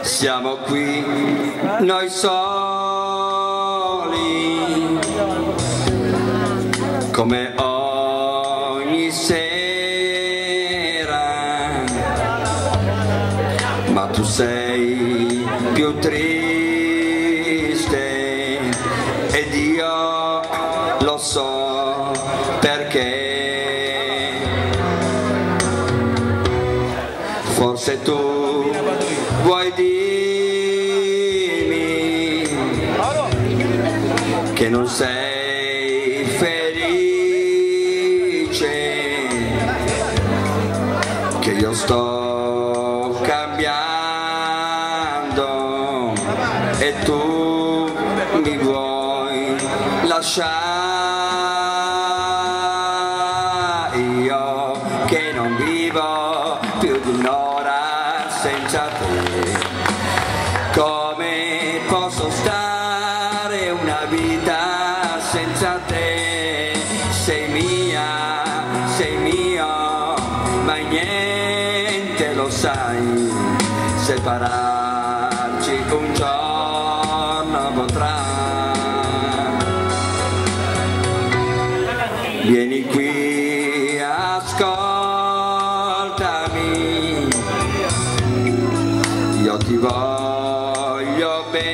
Siamo qui noi soli come ogni sera, ma tu sei più triste ed io lo so perché. Forse tu vuoi dirmi che non sei felice, che io sto cambiando e tu mi vuoi lasciare. Io che non vivo più di un'ora senza te come posso stare una vita senza te? Sei mia sei mio ma niente lo sai. Separarci un giorno potrà. Vieni qui, ascoltami, ti voglio bene,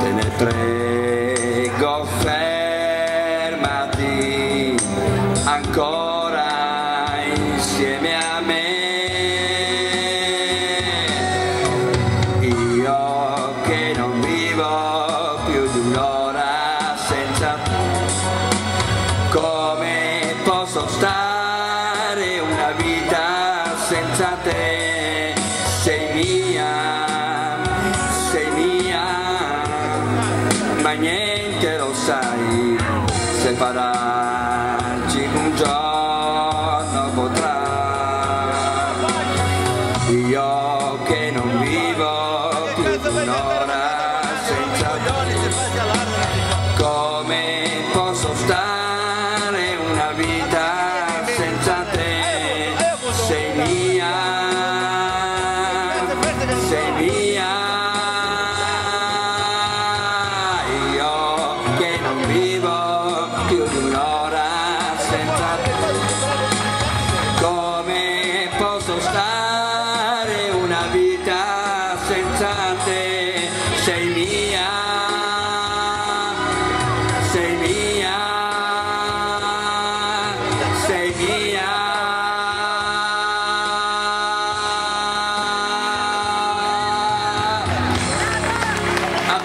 te ne prego fermati ancora insieme a me. Io che non vivo più di un'ora senza te, come posso stare una vita senza te? Sei mia, sei mia, ma niente lo sai, separarci un giorno potrà. Io che non vivo più di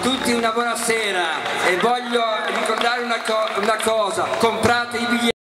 tutti una buonasera e voglio ricordare una, co- una cosa, comprate